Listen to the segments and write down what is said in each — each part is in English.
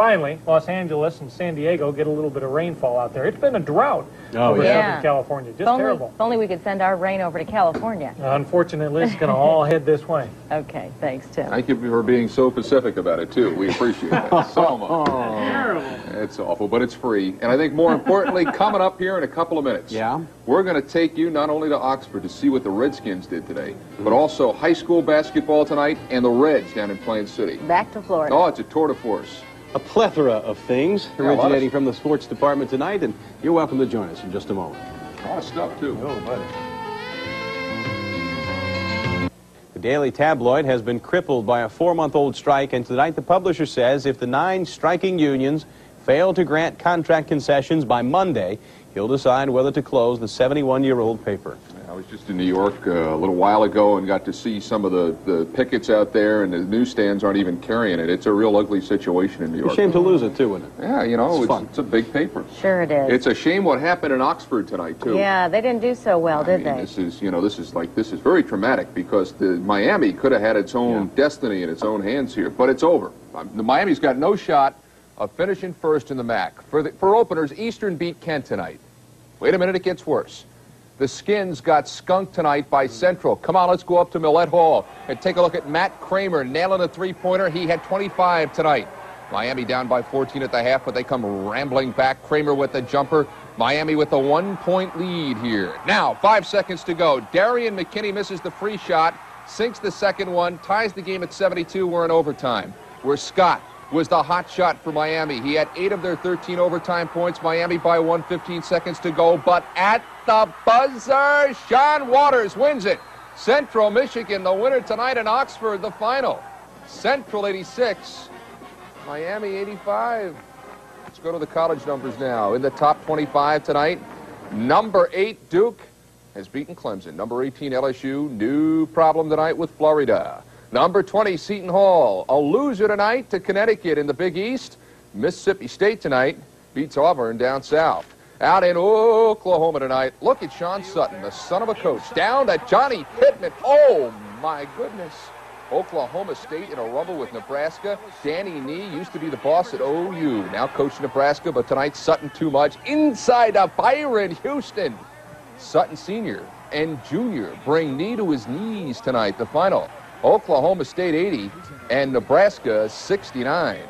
finally, Los Angeles and San Diego get a little bit of rainfall out there. It's been a drought Oh, over yeah. Southern California. Just If only, terrible. if only we could send our rain over to California. Unfortunately, it's going to all head this way. Okay, thanks, Tim. Thank you for being so pacific about it, too. We appreciate that so much. Terrible. It's awful, but it's free. And I think more importantly, coming up here in a couple of minutes, Yeah? we're going to take you not only to Oxford to see what the Redskins did today, but also high school basketball tonight and the Reds down in Plant City. Back to Florida. Oh, it's a tour de force. A plethora of things Yeah, a of- originating from the sports department tonight, and you're welcome to join us in just a moment. A lot of stuff, too. Oh, buddy. The Daily Tabloid has been crippled by a four-month-old strike, and tonight the publisher says if the nine striking unions fail to grant contract concessions by Monday, he'll decide whether to close the 71-year-old paper. I was just in New York uh, a little while ago and got to see some of the, the pickets out there, and the newsstands aren't even carrying it. It's a real ugly situation in New York. It's A York. shame to lose it, too, isn't it? Yeah, you know, It's it's, it's a big paper. Sure it is. It's a shame what happened in Oxford tonight, too. yeah, they didn't do so well, I did mean, they? This is, you know, this is like this is very traumatic because the Miami could have had its own Yeah. destiny in its own hands here, but it's over. Um, The Miami's got no shot of finishing first in the MAC. For the, for openers, Eastern beat Kent tonight. Wait a minute, it gets worse. The Skins got skunked tonight by hmm. Central. Come on, let's go up to Millett Hall and take a look at Matt Kramer nailing a three-pointer. He had 25 tonight. Miami down by 14 at the half, but they come rambling back. Kramer with the jumper. Miami with a one-point lead here. Now, five seconds to go. Darian McKinney misses the free shot, sinks the second one, ties the game at 72. We're in overtime. We're Scott was the hot shot for Miami. He had eight of their 13 overtime points. Miami by one, 15 seconds to go. But at the buzzer, Sean Waters wins it. Central Michigan, the winner tonight in Oxford, the final. Central 86, Miami 85. Let's go to the college numbers now. In the top 25 tonight, number 8 Duke has beaten Clemson. Number 18 LSU, new problem tonight with Florida. Number 20 Seton Hall, a loser tonight to Connecticut in the Big East. Mississippi State tonight beats Auburn down south. Out in Oklahoma tonight, look at Sean Sutton, the son of a coach, down to Johnny Pittman. Oh my goodness. Oklahoma State in a rumble with Nebraska. Danny Nee used to be the boss at OU, now coach Nebraska, but tonight Sutton too much. Inside of Byron Houston. Sutton Sr. and Jr. bring Nee to his knees tonight. The final Oklahoma State 80 and Nebraska 69.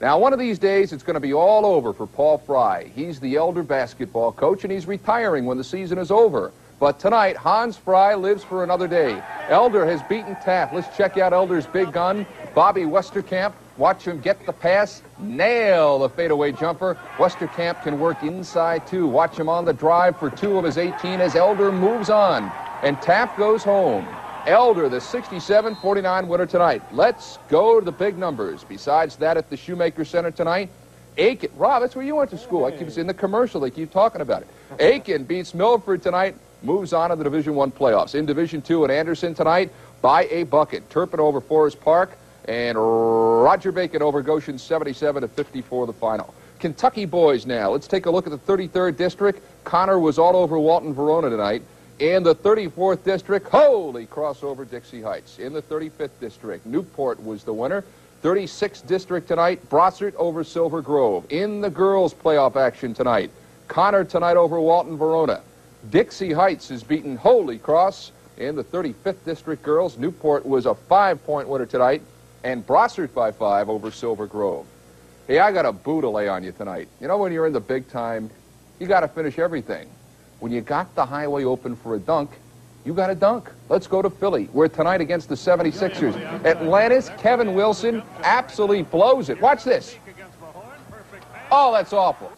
Now, one of these days, it's going to be all over for Paul Fry. He's the elder basketball coach, and he's retiring when the season is over. But tonight, Hans Fry lives for another day. Elder has beaten Taft. Let's check out Elder's big gun, Bobby Westerkamp. Watch him get the pass, nail the fadeaway jumper. Westerkamp can work inside, too. Watch him on the drive for two of his 18 as Elder moves on. And Taft goes home. Elder, the 67-49 winner tonight. Let's go to the big numbers. Besides that, at the Shoemaker Center tonight, Aiken. Rob, that's where you went to school. I keep in the commercial. They keep talking about it. Aiken beats Milford tonight. Moves on to the Division One playoffs. In Division Two at Anderson tonight, by a bucket. Turpin over Forest Park and Roger Bacon over Goshen, 77 to 54 the final. Kentucky boys now. Let's take a look at the 33rd district. Conner was all over Walton Verona tonight. In the 34th district, Holy Cross over Dixie Heights. In the 35th district, Newport was the winner. 36th district tonight, Brossart over Silver Grove. In the girls' playoff action tonight, Conner tonight over Walton Verona. Dixie Heights has beaten Holy Cross in the 35th district girls. Newport was a five-point winner tonight, and Brossart by five over Silver Grove. Hey, I got a boo to lay on you tonight. You know when you're in the big time, you got to finish everything. When you got the highway open for a dunk, you got a dunk. Let's go to Philly, where tonight against the 76ers, Atlanta's, Kevin Willis absolutely blows it. Watch this. Oh, that's awful.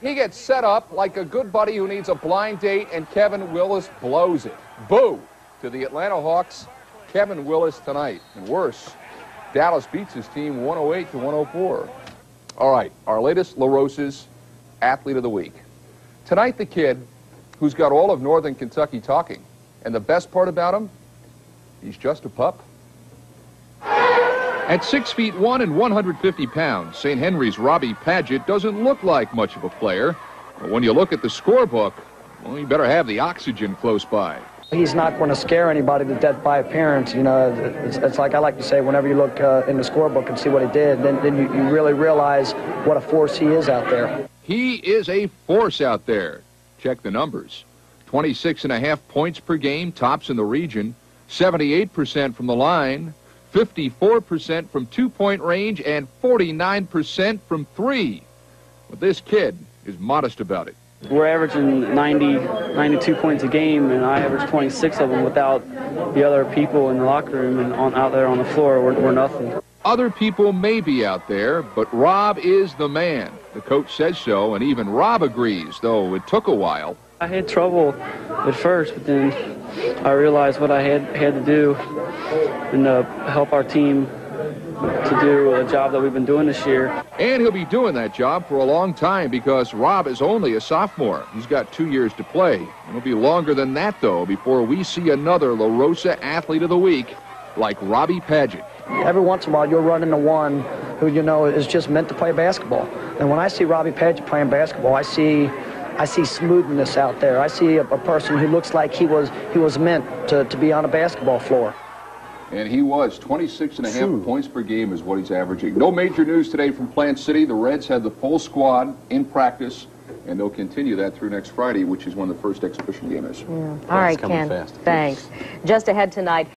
He gets set up like a good buddy who needs a blind date, and Kevin Willis blows it. Boo to the Atlanta Hawks. Kevin Willis tonight. And worse, Dallas beats his team 108 to 104. All right, our latest La Rosa's athlete of the week. Tonight, the kid who's got all of Northern Kentucky talking. And the best part about him, he's just a pup. At 6 feet 1 and 150 pounds, St. Henry's Robbie Paget doesn't look like much of a player. But when you look at the scorebook, well, you better have the oxygen close by. He's not going to scare anybody to death by appearance. You know, it's, it's like I like to say, whenever you look uh, in the scorebook and see what he did, then, then you, you really realize what a force he is out there. He is a force out there. Check the numbers. 26 and a half points per game, tops in the region. 78% from the line, 54% from two-point range, and 49% from three. But this kid is modest about it. We're averaging 90, 92 points a game, and I average 26 of them without the other people in the locker room and on, out there on the floor. We're, we're nothing. Other people may be out there, but Rob is the man. The coach says so, and even Rob agrees, though it took a while. I had trouble at first, but then I realized what I had had to do and uh, help our team to do a job that we've been doing this year. And he'll be doing that job for a long time because Rob is only a sophomore. He's got two years to play. It'll be longer than that, though, before we see another La Rosa Athlete of the Week like Robbie Paget. Every once in a while, you'll run into one who you know is just meant to play basketball. And when I see Robbie Paget playing basketball, I see, I see smoothness out there. I see a, a person who looks like he was, he was meant to, to be on a basketball floor. And he was 26 and a half points per game is what he's averaging. No major news today from Plant City. The Reds had the full squad in practice, and they'll continue that through next Friday, which is when the first exhibition game is. All right, Ken. fast. Thanks. Just ahead tonight.